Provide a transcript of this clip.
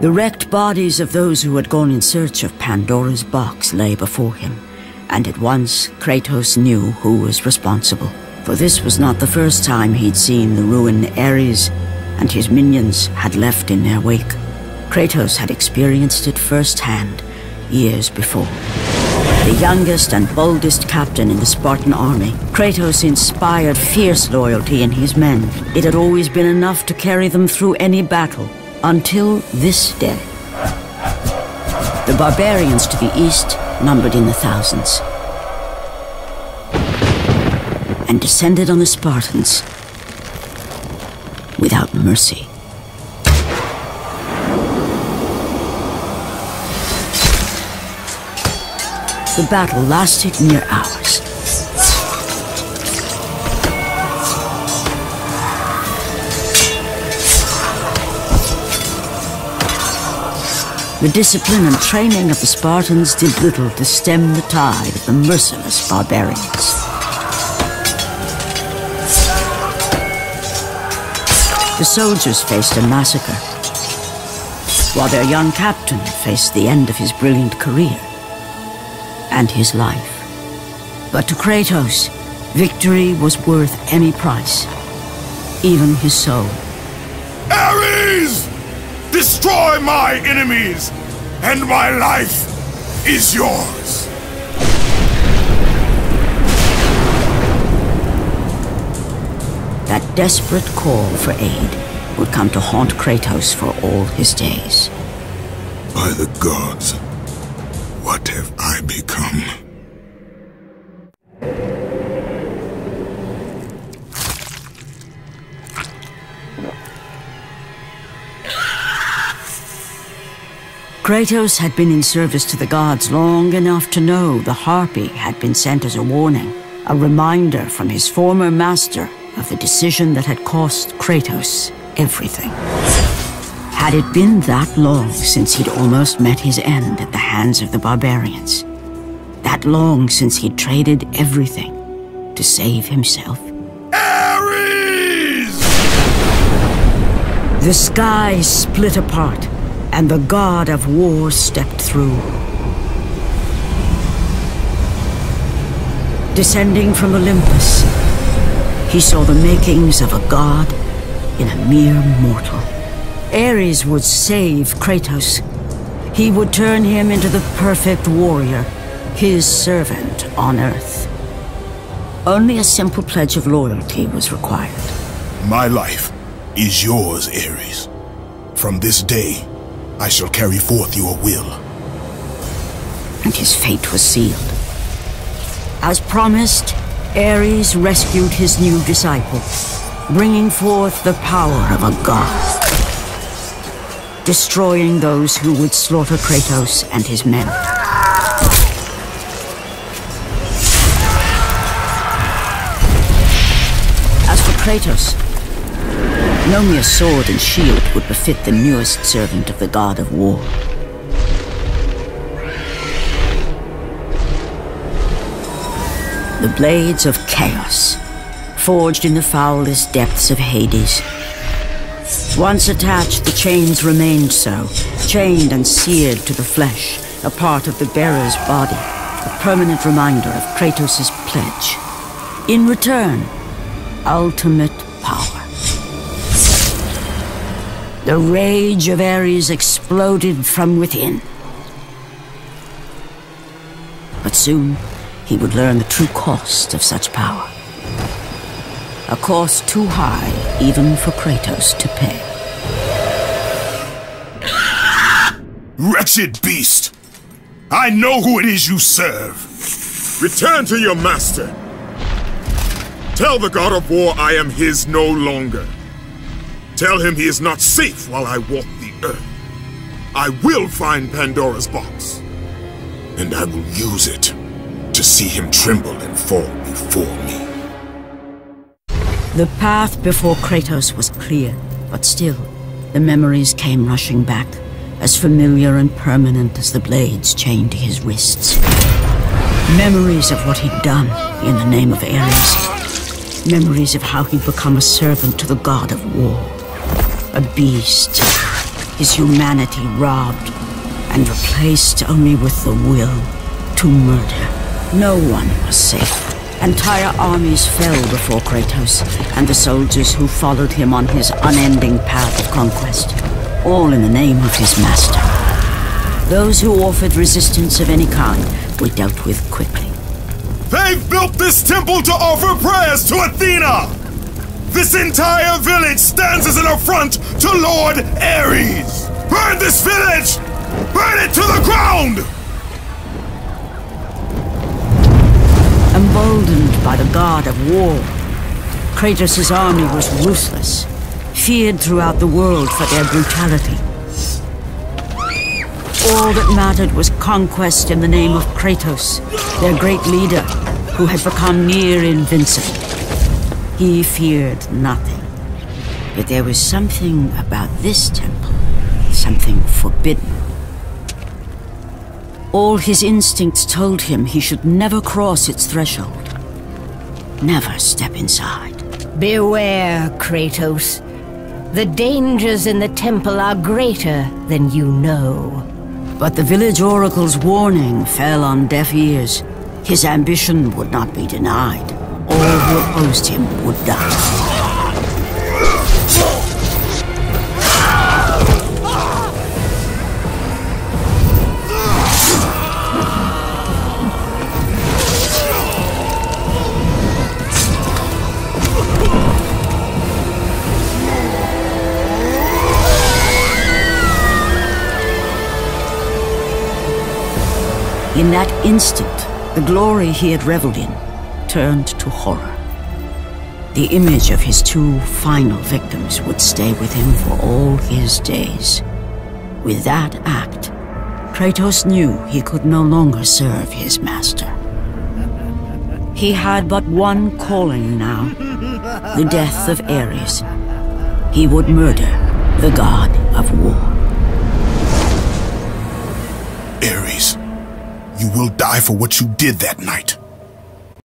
The wrecked bodies of those who had gone in search of Pandora's box lay before him, and at once Kratos knew who was responsible. For this was not the first time he'd seen the ruined Ares and his minions had left in their wake. Kratos had experienced it firsthand years before. The youngest and boldest captain in the Spartan army, Kratos inspired fierce loyalty in his men. It had always been enough to carry them through any battle, until this day. The barbarians to the east numbered in the thousands, and descended on the Spartans without mercy. The battle lasted near hours. The discipline and training of the Spartans did little to stem the tide of the merciless barbarians. The soldiers faced a massacre, while their young captain faced the end of his brilliant career and his life. But to Kratos, victory was worth any price, even his soul. Ares! Destroy my enemies, and my life is yours! That desperate call for aid would come to haunt Kratos for all his days. By the gods, what have Kratos had been in service to the gods long enough to know the Harpy had been sent as a warning, a reminder from his former master of the decision that had cost Kratos everything. Had it been that long since he'd almost met his end at the hands of the barbarians? That long since he'd traded everything to save himself? Ares! The sky split apart, and the god of war stepped through. Descending from Olympus, he saw the makings of a god in a mere mortal. Ares would save Kratos. He would turn him into the perfect warrior, his servant on Earth. Only a simple pledge of loyalty was required. My life is yours, Ares. From this day, I shall carry forth your will. And his fate was sealed. As promised, Ares rescued his new disciple, bringing forth the power of a god. Destroying those who would slaughter Kratos and his men. As for Kratos, no mere sword and shield would befit the newest servant of the god of war. The blades of chaos, forged in the foulest depths of Hades. Once attached, the chains remained so, chained and seared to the flesh, a part of the bearer's body, a permanent reminder of Kratos' pledge. In return, ultimate The rage of Ares exploded from within. But soon, he would learn the true cost of such power. A cost too high even for Kratos to pay. Wretched beast! I know who it is you serve! Return to your master! Tell the god of war I am his no longer. Tell him he is not safe while I walk the earth. I will find Pandora's box. And I will use it to see him tremble and fall before me. The path before Kratos was clear, but still, the memories came rushing back, as familiar and permanent as the blades chained to his wrists. Memories of what he'd done in the name of Ares. Memories of how he'd become a servant to the god of war. A beast his humanity robbed, and replaced only with the will to murder. No one was safe. Entire armies fell before Kratos and the soldiers who followed him on his unending path of conquest, all in the name of his master. Those who offered resistance of any kind were dealt with quickly. They've built this temple to offer prayers to Athena! This entire village stands as an affront to Lord Ares! Burn this village! Burn it to the ground! Emboldened by the god of war, Kratos' army was ruthless, feared throughout the world for their brutality. All that mattered was conquest in the name of Kratos, their great leader, who had become near invincible. He feared nothing. But there was something about this temple, something forbidden. All his instincts told him he should never cross its threshold. Never step inside. Beware, Kratos. The dangers in the temple are greater than you know. But the village oracle's warning fell on deaf ears. His ambition would not be denied. All who opposed him would die. In that instant, the glory he had reveled in turned to horror. The image of his two final victims would stay with him for all his days. With that act, Kratos knew he could no longer serve his master. He had but one calling now, the death of Ares. He would murder the god of war. Ares. You will die for what you did that night.